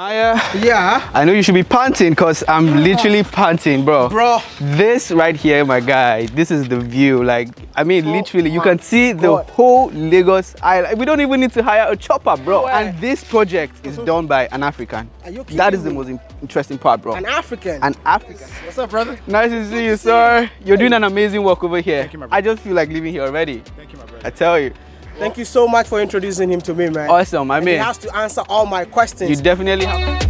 Maya, Yeah. I know you should be panting because I'm literally panting, bro. Bro. This right here, my guy, this is the view. Like, I mean, Oh literally, you can see the whole Lagos Island. We don't even need to hire a chopper, bro. And this project is done by an African. Are you That kidding the most interesting part, bro. An African. An African. What's up, brother? Nice to see you, sir. You're doing an amazing work over here. Thank you, my brother. I just feel like living here already. Thank you, my brother. I tell you. Thank you so much for introducing him to me, man. Awesome, I And he has to answer all my questions. you definitely have.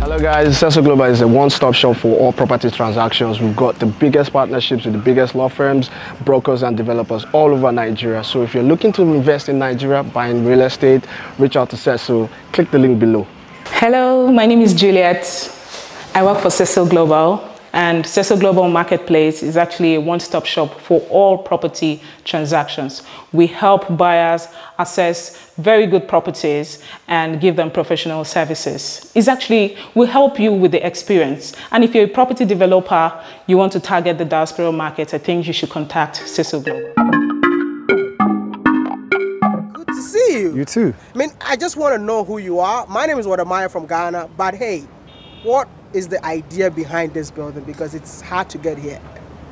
Hello guys, Seso Global is a one-stop shop for all property transactions. We've got the biggest partnerships with the biggest law firms, brokers and developers all over Nigeria. So if you're looking to invest in Nigeria, buying real estate, reach out to Seso. Click the link below. Hello, my name is Juliet. I work for Seso Global, and Seso Global Marketplace is actually a one stop shop for all property transactions. We help buyers assess very good properties and give them professional services. It's actually, we help you with the experience. And if you're a property developer, you want to target the diaspora market, I think you should contact Seso Global. Good to see you. You too. I mean, I just want to know who you are. My name is Wode Maya from Ghana, but hey, what is the idea behind this building? Because it's hard to get here,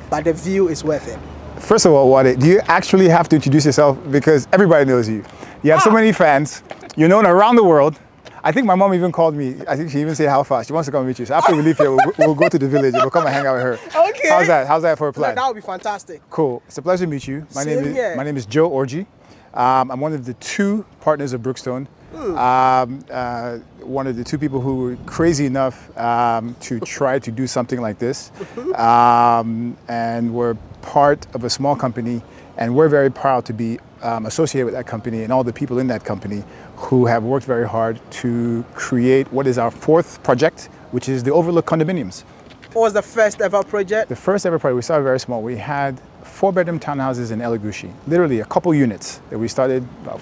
but the view is worth it. First of all, Wode, do you actually have to introduce yourself because everybody knows you? You have so many fans. You're known around the world. I think my mom even called me. I think she even said how far. She wants to come meet you. So after we leave here, we'll, we'll go to the village and we'll come and hang out with her. Okay. How's that? How's that for a No, plan? that would be fantastic. Cool. It's a pleasure to meet you. My name is here. my name is Joe Orji. Um, I'm one of the two partners of Brookstone. Um, uh, one of the two people who were crazy enough um, to try to do something like this, um, and we're part of a small company, and we're very proud to be um, associated with that company and all the people in that company who have worked very hard to create what is our fourth project, which is the Overlook condominiums. What was the first ever project? The first ever project, we started very small. We had four bedroom townhouses in Elegushi, literally a couple units that we started about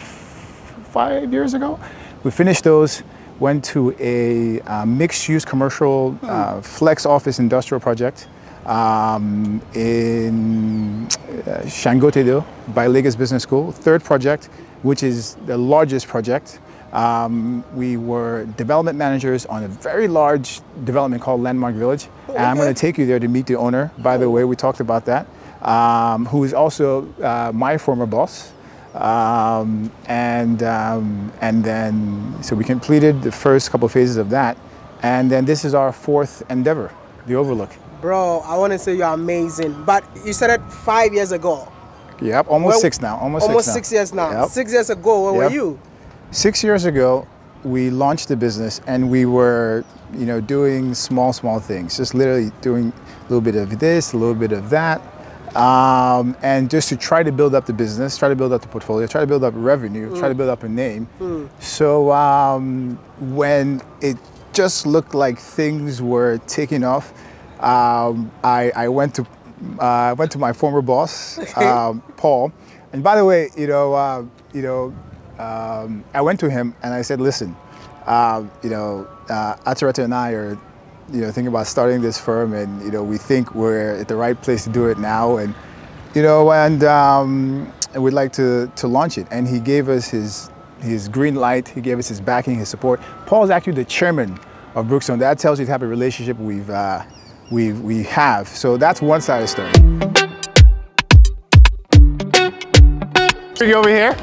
five years ago. We finished those, went to a uh, mixed use commercial uh, flex office industrial project um, in uh, Sangotedo by Lagos Business School. Third project, which is the largest project. Um, we were development managers on a very large development called Landmark Village. And I'm going to take you there to meet the owner. By the way, we talked about that. Um, who is also uh, my former boss. Um, and, um, and then, so we completed the first couple phases of that. And then this is our fourth endeavor, the Overlook. Bro, I want to say you're amazing. But you said it five years ago. Yep, almost Well, six now. Almost, Almost six, six, now. years now. Yep. Six years ago, where were you? Six years ago, we launched the business and we were, you know, doing small, small things, just literally doing a little bit of this, a little bit of that. Um, and just to try to build up the business, try to build up the portfolio, try to build up revenue, try to build up a name. So um, when it just looked like things were taking off, um, I, I went to uh, went to my former boss, um, Paul. And by the way, you know, uh, you know, um, I went to him and I said, listen, um, you know, uh, Atareta and I are, you know, thinking about starting this firm, and you know, we think we're at the right place to do it now, and you know, and, um, and we'd like to to launch it. And he gave us his his green light. He gave us his backing, his support. Paul's actually the chairman of Brookstone. That tells you the type of relationship we've uh, we we have. So that's one side of the story. You over here?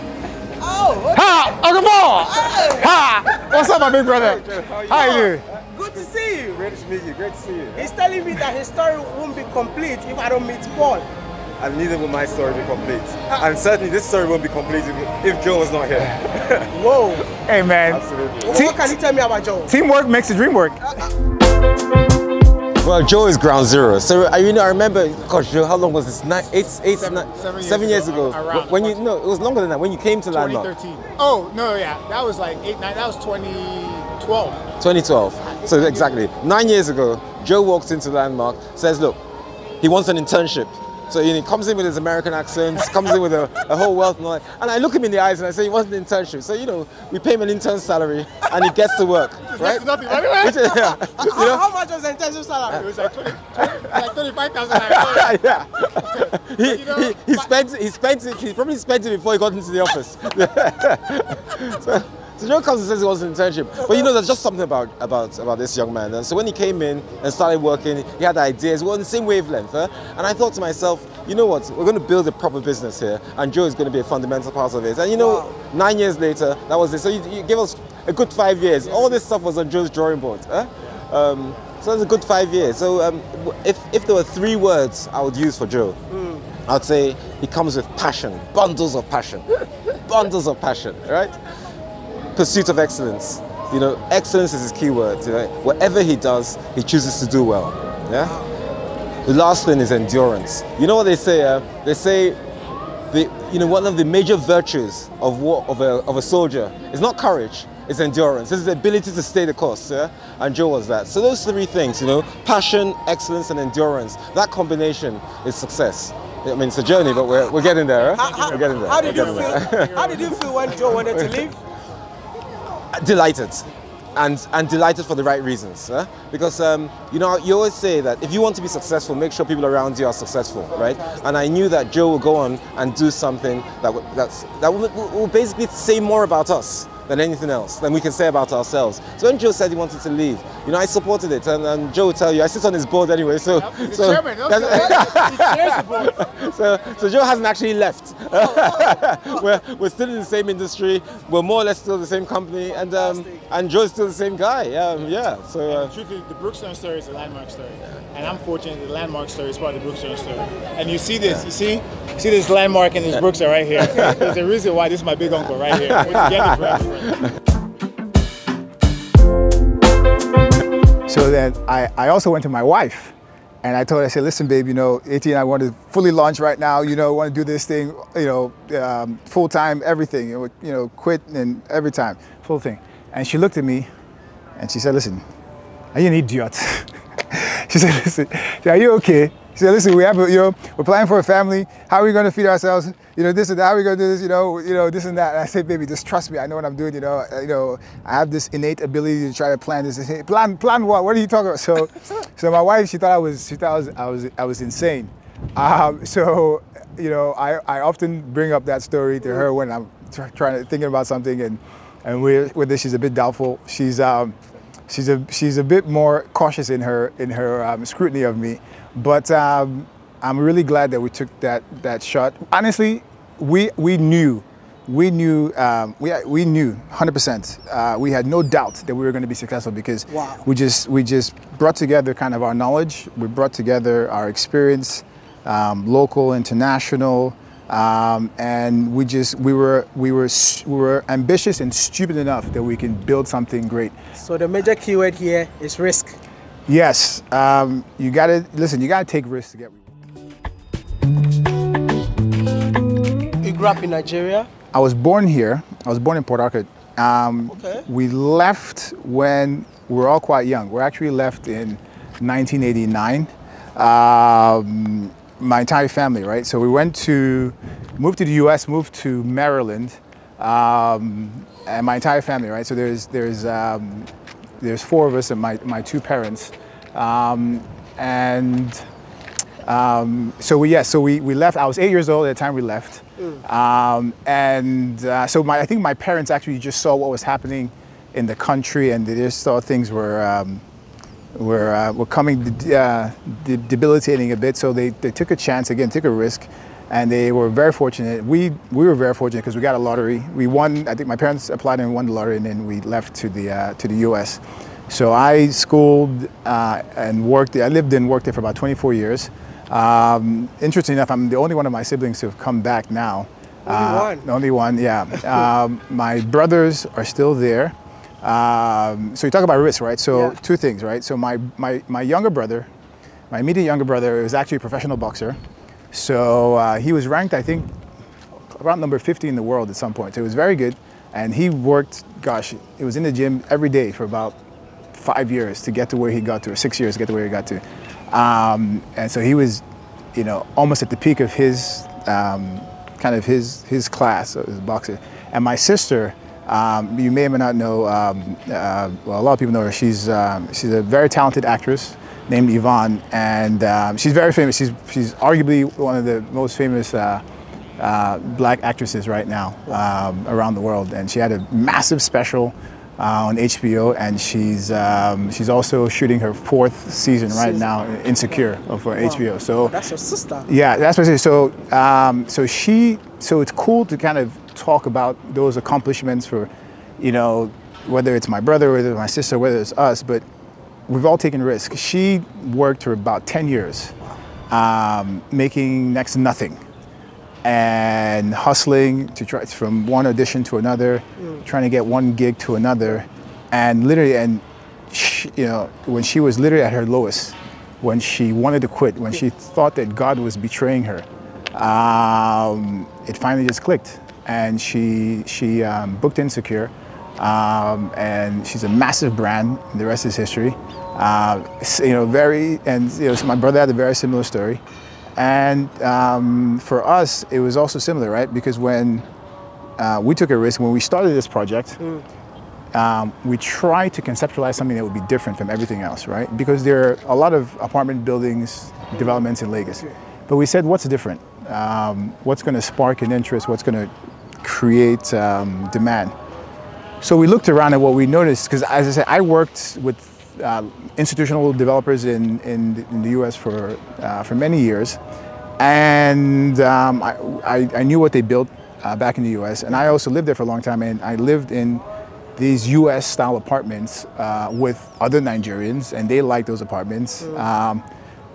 Oh, Ha! Uncle Paul! Ha! What's up, my big brother? How you doing? Good to see you. Great to meet you. Great to see you. He's telling me that his story won't be complete if I don't meet Paul. And neither will my story be complete. And certainly this story won't be complete if, if Joe was not here. Whoa. Hey, man. Absolutely. Te- what can you tell me about Joe? teamwork makes the dream work. Uh, uh. Well, Joe is ground zero. So I, you know, I remember, gosh, Joe, how long was this? Nine, eight, eight, Seven- nine- seven years seven years ago, ago. When you no, it was longer than that. When you came to Landmark, 2013. Oh, no, yeah. That was like eight, nine. That was 2012. 2012. So exactly nine years ago, Joe walks into Landmark, says, "Look, he wants an internship." So he comes in with his American accent, comes in with a, a whole wealth and all that. And I look him in the eyes and I say, he wants an internship. So, you know, we pay him an intern salary and he gets to work, right? nothing, by the. Which is- yeah. You How, know? how much was the intensive salary? It was like 20, 20 like 25,000 yeah. he, you know, he, he spent he spent it he probably spent it before he got into the office. so, So Joe comes and says he wants an internship. But you know, there's just something about, about, about this young man. And so when he came in and started working, he had ideas. We were on the same wavelength. Huh? And I thought to myself, you know what? We're going to build a proper business here. And Joe is going to be a fundamental part of it. And you know, Wow. nine years later, that was it. So you, you give us a good five years. All this stuff was on Joe's drawing board. Huh? Um, so that's a good five years. So um, if, if there were three words I would use for Joe, I'd say he comes with passion, bundles of passion, bundles of passion, right? Pursuit of excellence. You know, excellence is his key word. Whatever he does, he chooses to do well. Yeah. The last thing is endurance. You know what they say? Uh, they say, the, you know, one of the major virtues of war, of a, of a soldier is not courage, it's endurance. It's the ability to stay the course. Yeah. And Joe was that. So those three things, you know, passion, excellence, and endurance. That combination is success. I mean, it's a journey, but we're, we're getting there. Huh? How, we're getting there. how did you feel? How did you feel when Joe wanted to leave? Delighted. And and delighted for the right reasons huh? because um, you know you always say that if you want to be successful make sure people around you are successful right? And I knew that Joe will go on and do something that would that's that will will basically say more about us than anything else than we can say about ourselves. So when Joe said he wanted to leave you know I supported it and, and Joe will tell you I sit on his board anyway so so, so so Joe hasn't actually left. We're, we're still in the same industry we're more or less still the same company and um, and Joe's still the same guy um, yeah so uh, Truthfully, the Brookstone story is a landmark story, and I'm fortunate the landmark story is part of the Brookstone story. And you see this, you see, you see this landmark and this Brookstone right here. There's a reason why this is my big uncle right here. So then I, I also went to my wife and I told her, I said, listen, babe, you know, AT and I want to fully launch right now, you know, want to do this thing, you know, um, full time, everything, you know, you know, quit and every time, full thing. And she looked at me and she said, listen, are you an idiot? she said, listen, are you okay? She said, listen, we have, a, you know, we're planning for a family. How are we going to feed ourselves? You know, this and that. How we going to do this? You know, you know, this and that. And I said, baby, just trust me. I know what I'm doing. You know, uh, you know, I have this innate ability to try to plan this. Plan, plan what? What are you talking about? So, so my wife, she thought I was, she thought I was, I was, I was insane. Um, so, you know, I, I often bring up that story to her when I'm tr- trying to thinking about something, and and with, with this, she's a bit doubtful. She's um, she's a she's a bit more cautious in her in her um, scrutiny of me, but um, I'm really glad that we took that that shot. Honestly, we we knew. We knew, um, we, we knew 100%. Uh, we had no doubt that we were going to be successful because Wow. we just we just brought together kind of our knowledge. We brought together our experience, um, local, international, um, and we just we were we were we were ambitious and stupid enough that we can build something great. So the major keyword here is risk. Yes, um, you got to listen. You got to take risks to get. You grew up in Nigeria. I was born here. I was born in Port Harcourt. Um, Okay. We left when we were all quite young. We actually left in 1989. Um, my entire family, right? So we went to, moved to the U.S., moved to Maryland, um, and my entire family, right? So there's there's um, there's four of us and my my two parents, um, and um, so we, yes, so we, we left. I was eight years old at the time we left. Um, and uh, so my, I think my parents actually just saw what was happening in the country and they just saw things were, um, were, uh, were coming de- uh, de- debilitating a bit. So they, they took a chance, again, took a risk. And they were very fortunate. We, we were very fortunate because we got a lottery. We won, I think my parents applied and won the lottery and then we left to the, uh, to the US. So I schooled uh, and worked there. I lived and worked there for about 24 years. Um, interesting enough, I'm the only one of my siblings to have come back now. Only one? The only one, yeah. um, my brothers are still there. Um, so you talk about risk, right? So Yeah. two things, right? So my, my, my younger brother, my immediate younger brother was actually a professional boxer. So uh, he was ranked, I think, around number 50 in the world at some point. So it was very good. And he worked, gosh, it was in the gym every day for about five years to get to where he got to, or six years to get to where he got to. Um, and so he was, you know, almost at the peak of his um, kind of his his class as a boxer. And my sister, um, you may or may not know, um, uh, well, a lot of people know her. She's um, she's a very talented actress named Yvonne, and um, she's very famous. She's she's arguably one of the most famous. Uh, uh, black actresses right now um, around the world, and she had a massive special uh, on HBO, and she's um, she's also shooting her fourth season right Season. now, Insecure, for HBO. So That's your sister. yeah, that's what it is. So, um, so she, so it's cool to kind of talk about those accomplishments for, you know, whether it's my brother, whether it's my sister, whether it's us, but we've all taken risks. She worked for about 10 years, um, making next to nothing and hustling to try from one audition to another, trying to get one gig to another, and literally, and she, you know, when she was literally at her lowest, when she wanted to quit, when she thought that God was betraying her, um, it finally just clicked, and she she um, booked Insecure, um, and she's a massive brand. The rest is history. Uh, you know, very, and you know, so my brother had a very similar story. And um, for us, it was also similar, right? Because when uh, we took a risk, when we started this project, um, we tried to conceptualize something that would be different from everything else, right? Because there are a lot of apartment buildings, developments in Lagos. But we said, what's different? Um, what's going to spark an interest? What's going to create um, demand? So we looked around and what we noticed, because as I said, I worked with uh, institutional developers in, in, the- in the US for, uh, for many years. And um, I, I, I knew what they built uh, back in the US. And I also lived there for a long time. And I lived in these US style apartments uh, with other Nigerians, and they liked those apartments. Um,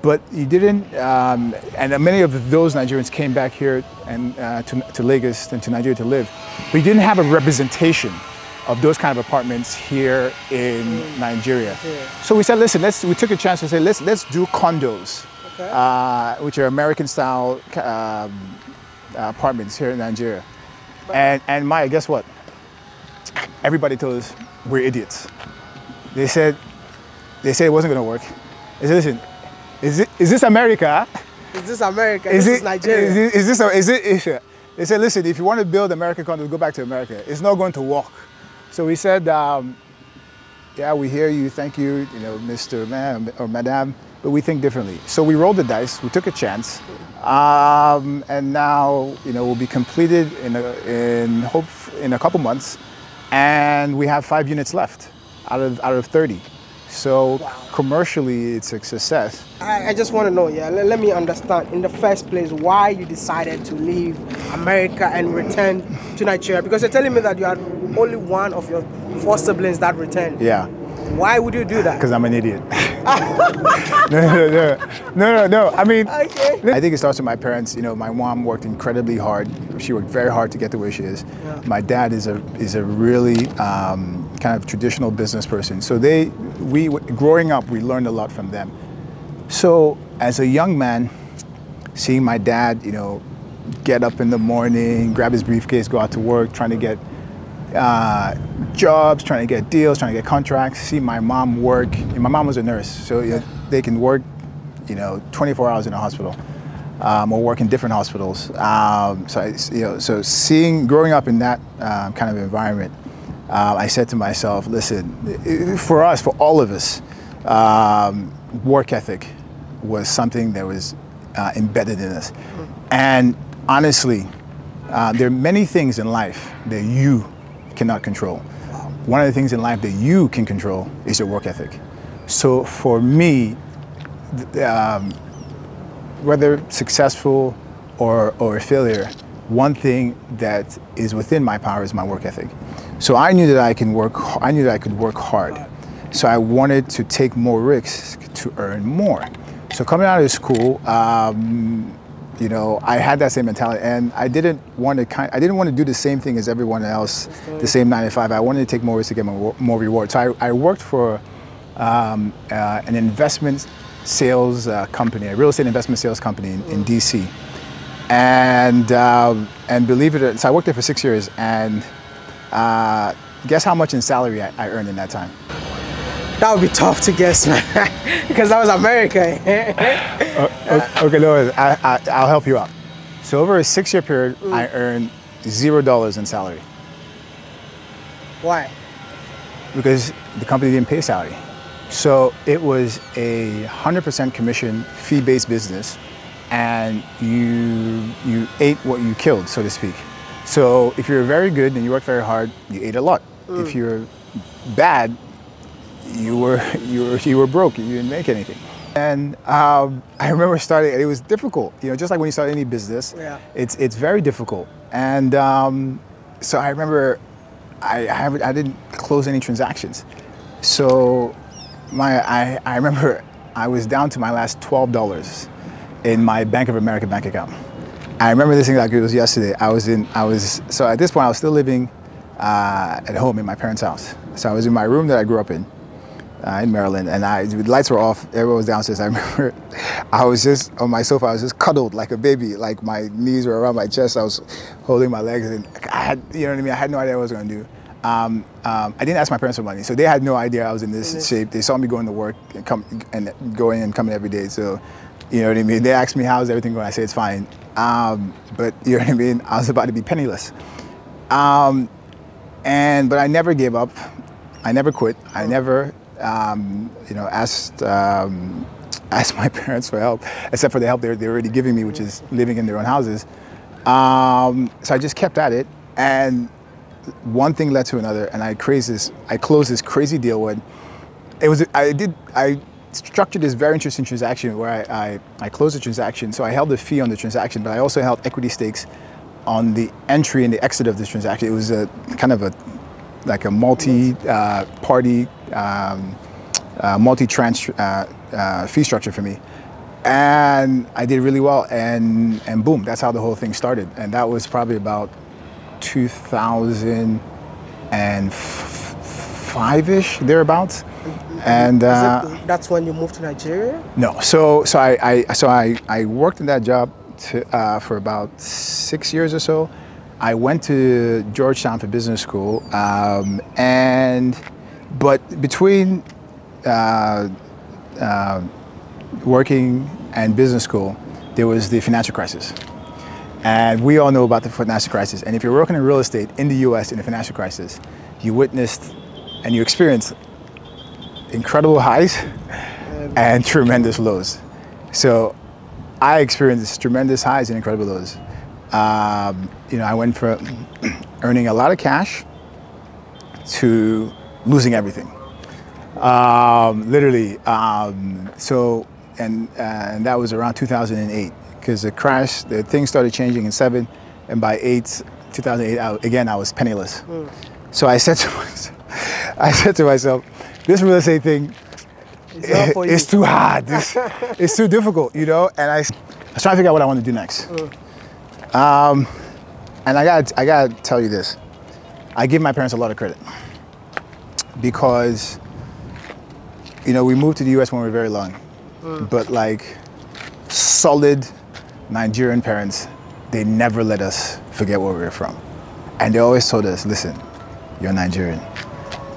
but you didn't, um, and many of those Nigerians came back here and uh, to, to Lagos and to Nigeria to live. But you didn't have a representation of those kind of apartments here in Nigeria. So we said, listen, let's. We took a chance to say, let's let's do condos, uh, which are American style um, apartments here in Nigeria. And and Maya, guess what? Everybody told us we're idiots. They said they said it wasn't going to work. They said, listen, is it is this America? Is this America? Is this it is Nigeria. Is, it, is this is it? Is, they said, listen, if you want to build American condos, go back to America. It's not going to work. So we said, um, yeah, we hear you. Thank you, you know, Mr. Man or Madame, but we think differently. So we rolled the dice. We took a chance, um, and now you know we'll be completed in a, in hope in a couple months, and we have five units left out of out of 30. So commercially, it's a success. I, I just want to know, yeah, let, let me understand in the first place why you decided to leave America and return to Nigeria. Because you're telling me that you are only one of your four siblings that returned. Yeah. Why would you do that? Because I'm an idiot. no, no, no, no, no, no. I mean, Okay. I think it starts with my parents. You know, my mom worked incredibly hard. She worked very hard to get to where she is. My dad is a is a really um, kind of traditional business person. So they, we, growing up, we learned a lot from them. So as a young man, seeing my dad, you know, get up in the morning, grab his briefcase, go out to work, trying to get uh, jobs, trying to get deals, trying to get contracts. See my mom work. and my mom was a nurse, so you know, they can work, you know, 24 hours in a hospital, um, or work in different hospitals. Um, so I, you know, so seeing, growing up in that um, kind of environment, um, I said to myself, listen, for us, for all of us, um, work ethic was something that was uh, embedded in us, and honestly, uh, there are many things in life that you cannot control. One of the things in life that you can control is your work ethic. So for me, um, whether successful or, or a failure, one thing that is within my power is my work ethic. So I knew that I can work. I knew that I could work hard. So I wanted to take more risks to earn more. So coming out of school, um, you know, I had that same mentality, and I didn't want to kind. I didn't want to do the same thing as everyone else, the same nine to five. I wanted to take more risks to get more, more reward. So I, I worked for um, uh, an investment sales uh, company, a real estate investment sales company in, in DC. And um, and believe it or so I worked there for six years, and uh, guess how much in salary I, I earned in that time? That would be tough to guess, man. because that was America. O- Okay, no, I, I, I'll help you out. So over a six-year period, I earned zero dollars in salary Why? because the company didn't pay salary. So it was a 100% commission, fee-based business, and you you ate what you killed, so to speak. So if you're very good and you work very hard, you ate a lot. If you're bad, you were you were you were broke. You didn't make anything. And um, I remember starting, it was difficult. You know, just like when you start any business, Yeah. it's it's very difficult. And um, so I remember I I, haven't, I didn't close any transactions. So my I, I remember I was down to my last twelve dollars in my Bank of America bank account. I remember this thing like it was yesterday. I was in I was so at this point I was still living uh, at home in my parents' house. So I was in my room that I grew up in uh, in Maryland, and I the lights were off. Everyone was downstairs. I remember I was just on my sofa. I was just cuddled like a baby. Like my knees were around my chest. I was holding my legs, and I had you know what I mean. I had no idea what I was going to do. Um, um, I didn't ask my parents for money, so they had no idea I was in this shape. They saw me going to work and come and going and coming every day. So, you know what I mean. They asked me how's everything going. I said it's fine. Um, but you know what I mean. I was about to be penniless. Um, and but I never gave up. I never quit. I never, um, you know, asked um, asked my parents for help, except for the help they're, they're already giving me, which is living in their own houses. Um, so I just kept at it, and one thing led to another, and I this. I closed this crazy deal with. It was I did I structured this very interesting transaction where I, I, I closed the transaction. So I held the fee on the transaction, but I also held equity stakes on the entry and the exit of this transaction. It was a kind of a like a multi-party, um, uh, multi-tranche uh, uh, fee structure for me, and I did really well. And and boom, that's how the whole thing started. And that was probably about 2005-ish, thereabouts. And uh, it, that's when you moved to Nigeria? no, so so I, I so I, I worked in that job to, uh, for about six years or so. I went to Georgetown for business school, um, and but between uh, uh, working and business school, there was the financial crisis, and we all know about the financial crisis. And if you're working in real estate in the U.S. in the financial crisis, you witnessed and you experienced incredible highs and tremendous lows. So I experienced tremendous highs and incredible lows. Um, you know, I went from earning a lot of cash to losing everything. Um, literally. Um, so, and, uh, and that was around 2008 because the crash, the thing started changing in seven, and by eight, 2008, I, again, I was penniless. So I said to myself, I said to myself, this real estate thing It's it's too hard. This, it's too difficult, you know. And I, I was trying to figure out what I want to do next. Um, and I got, I got to tell you this. I give my parents a lot of credit because, you know, we moved to the U.S. when we were very young, but like solid Nigerian parents, they never let us forget where we were from, and they always told us, "Listen, you're Nigerian."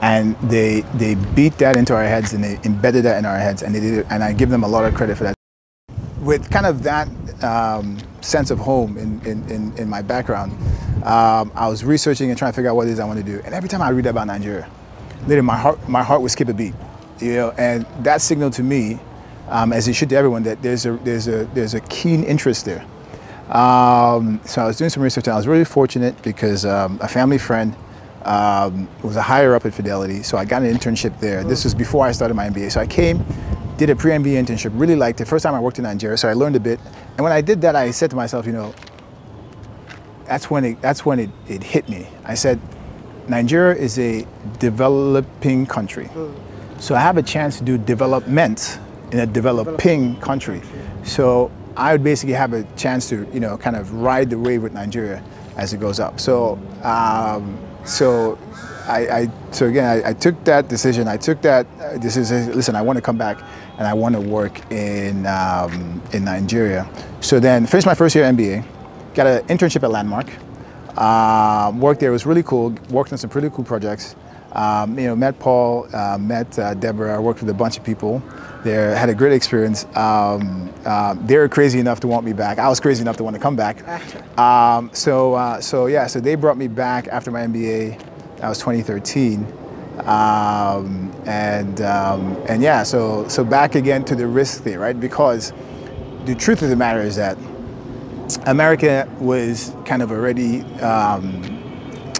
And they they beat that into our heads and they embedded that in our heads and they did it, and I give them a lot of credit for that. With kind of that um, sense of home in, in, in, in my background, um, I was researching and trying to figure out what it is I want to do. And every time I read about Nigeria, literally my heart my heart would skip a beat, you know. And that signaled to me, um, as it should to everyone, that there's a there's a there's a keen interest there. Um, so I was doing some research and I was really fortunate because um, a family friend um, was a higher up at Fidelity, so I got an internship there. This was before I started my MBA. So I came, did a pre-MBA internship, really liked it. First time I worked in Nigeria, so I learned a bit. And when I did that, I said to myself, you know, that's when it, that's when it, it hit me. I said, Nigeria is a developing country. So I have a chance to do development in a developing country. So I would basically have a chance to, you know, kind of ride the wave with Nigeria as it goes up. So, um, so I, I, so again, I, I took that decision. I took that uh, decision. Listen, I want to come back and I want to work in um, in Nigeria. So then, finished my first year MBA, got an internship at Landmark. Um, worked there. It was really cool. Worked on some pretty cool projects. Um, you know, met Paul, uh, met uh, Deborah. I worked with a bunch of people there. Had a great experience. Um, uh, they were crazy enough to want me back. I was crazy enough to want to come back. Um, so, uh, so yeah. So they brought me back after my MBA. That was 2013. Um, and um, and yeah, so so back again to the risk thing, right? Because the truth of the matter is that America was kind of already, um,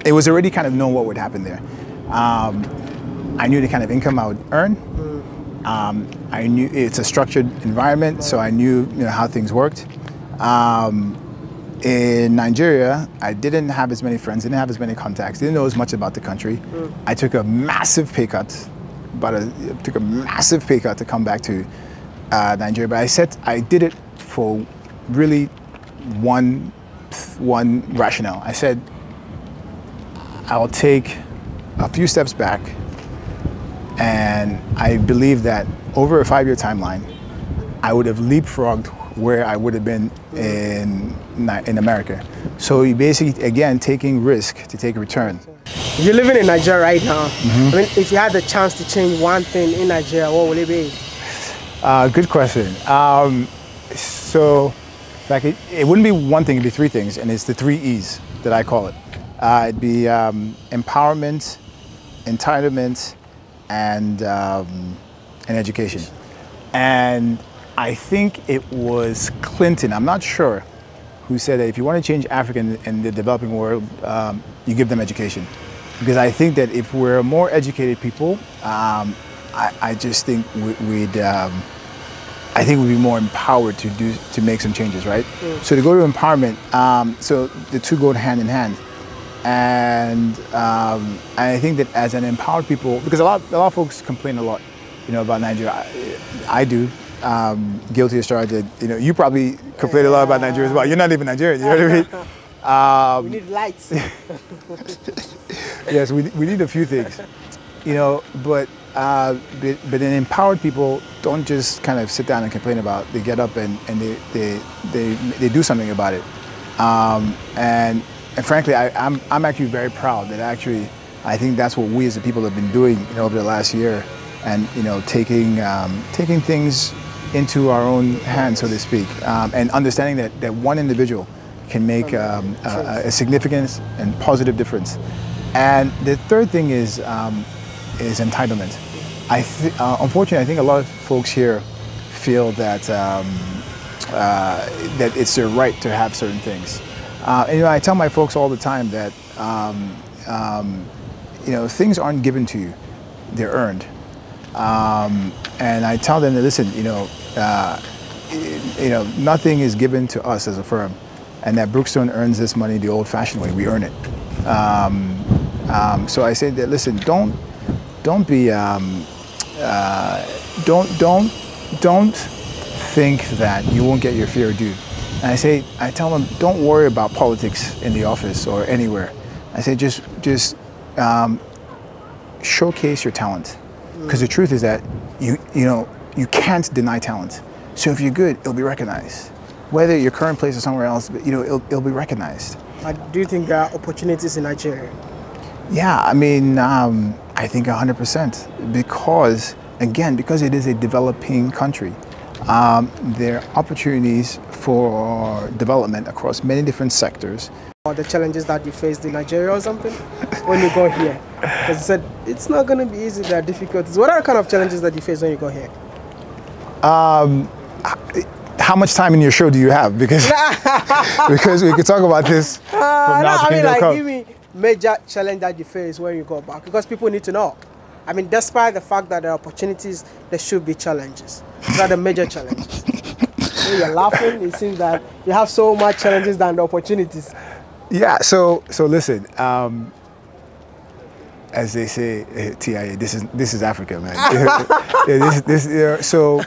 it was already kind of known what would happen there. Um, I knew the kind of income I would earn. Um, I knew it's a structured environment, so I knew, you know how things worked. Um, in Nigeria, I didn't have as many friends, didn't have as many contacts, didn't know as much about the country. I took a massive pay cut, but took a massive pay cut to come back to uh, Nigeria. But I said I did it for really one one rationale. I said I'll take a few steps back, and I believe that over a five-year timeline, I would have leapfrogged where I would have been in in America. So you basically again taking risk to take a return. You're living in Nigeria right now. I mean, if you had the chance to change one thing in Nigeria, what would it be? Uh, good question. Um, so, like, it, it wouldn't be one thing; it'd be three things, and it's the three E's that I call it. Uh, it'd be um, empowerment, entitlement, and um, and education. And I think it was Clinton. I'm not sure who said that if you want to change Africa in, in the developing world, um, you give them education. Because I think that if we're more educated people, um, I, I just think we, we'd. Um, I think we'd be more empowered to do to make some changes, right? So to go to empowerment, um, so the two go hand in hand, and um, I think that as an empowered people, because a lot a lot of folks complain a lot, you know, about Nigeria. I, I do. Um, guilty as charged. You know, you probably complain a lot about Nigeria as well. You're not even Nigerian. You know what I mean? We need lights. yes, we, we need a few things, you know, but, uh, but, but then empowered people don't just kind of sit down and complain about it. They get up and, and they, they, they, they do something about it. Um, and, and frankly, I, I'm, I'm actually very proud that actually I think that's what we as a people have been doing you know, over the last year and, you know, taking, um, taking things into our own hands, so to speak, um, and understanding that, that one individual can make um, a, a significant and positive difference. And the third thing is, um, is entitlement. I th- uh, unfortunately, I think a lot of folks here feel that, um, uh, that it's their right to have certain things. Uh, and, you know, I tell my folks all the time that um, um, you know, things aren't given to you, they're earned. Um, and I tell them that, listen, you know, uh, you know, nothing is given to us as a firm, and that Brookstone earns this money the old-fashioned way. We earn it. Um, um, so I say that, listen, don't, don't be, um, uh, don't, don't, don't think that you won't get your fair due. And I say, I tell them, don't worry about politics in the office or anywhere. I say, just, just um, showcase your talent. Because the truth is that you, you know, you can't deny talent. So if you're good, it'll be recognized. Whether your current place or somewhere else, but, you know, it'll, it'll be recognized. Do you think there are opportunities in Nigeria? Yeah, I mean, um, I think 100% because, again, because it is a developing country, um, there are opportunities for development across many different sectors. Or the challenges that you faced in Nigeria or something when you go here? Because you said it's not going to be easy, there are difficulties. What are the kind of challenges that you face when you go here? How much time in your show do you have? Because, because we could talk about this Uh, no, I mean, like, Come. give me major challenge that you face when you go back because people need to know. I mean, despite the fact that there are opportunities, there should be challenges. What are the major challenges? When you're laughing, it seems that you have so much challenges than the opportunities. Yeah, so so listen, um, as they say, eh, TIA, this is this is Africa, man. yeah, this, this, yeah, so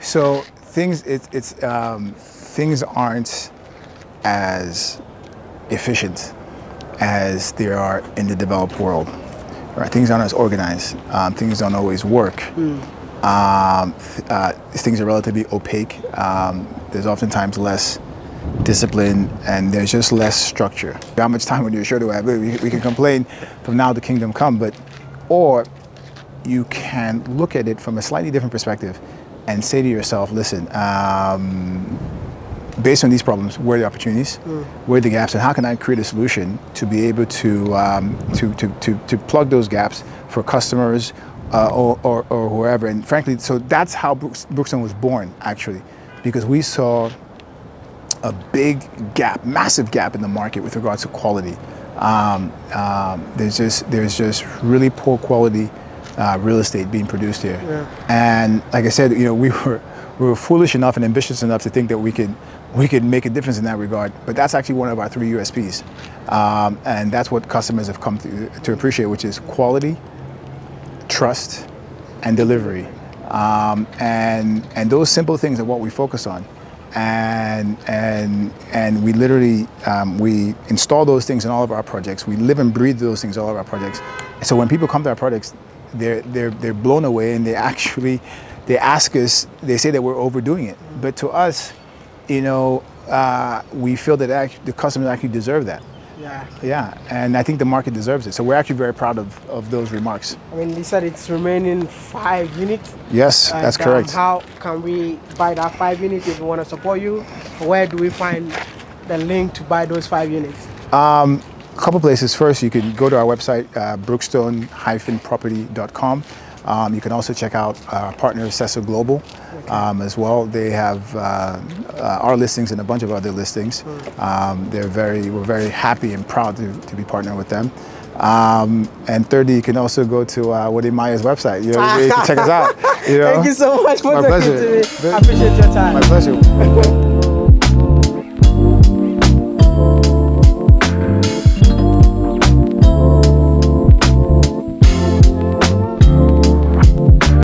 so things it, it's um, things aren't as efficient as they are in the developed world. Right? Things aren't as organized. Um, things don't always work. Um, th- uh, things are relatively opaque. Um, there's oftentimes less discipline and there's just less structure. How much time on your show do I have? We, we can complain from now to kingdom come, but or you can look at it from a slightly different perspective and say to yourself, listen, um, based on these problems, where are the opportunities, where are the gaps, and how can I create a solution to be able to, um, to, to, to, to plug those gaps for customers uh, or, or, or whoever. And frankly, so that's how Brooks, Brookstone was born, actually. because we saw a big gap, massive gap in the market with regards to quality. Um, um, there's just there's just really poor quality uh, real estate being produced here, and like I said, you know, we were we were foolish enough and ambitious enough to think that we could we could make a difference in that regard. But that's actually one of our three USPs, um, and that's what customers have come to, to appreciate, which is quality, trust, and delivery. Um, and and those simple things are what we focus on. And and and we literally um, we install those things in all of our projects. We live and breathe those things in all of our projects. So when people come to our projects, they're they're they're blown away, and they actually they ask us. They say that we're overdoing it, but to us, you know, uh, we feel that the customers actually deserve that. Yeah. Yeah, and I think the market deserves it. So we're actually very proud of, of those remarks. I mean, he said it's remaining five units. Yes, And, that's um, correct. how can we buy that five units if we want to support you? Where do we find the link to buy those five units? A couple places. First, you can go to our website, uh, brookstone-property.com. Um, you can also check out our partner, Seso Global, um, as well. They have uh, uh, our listings and a bunch of other listings. Um, they're very, we're very happy and proud to, to be partnering with them. Um, and thirdly, you can also go to uh, Wode Maya's website. You, know, you can check us out. You know? Thank you so much for My talking pleasure. to me. I appreciate your time. My pleasure.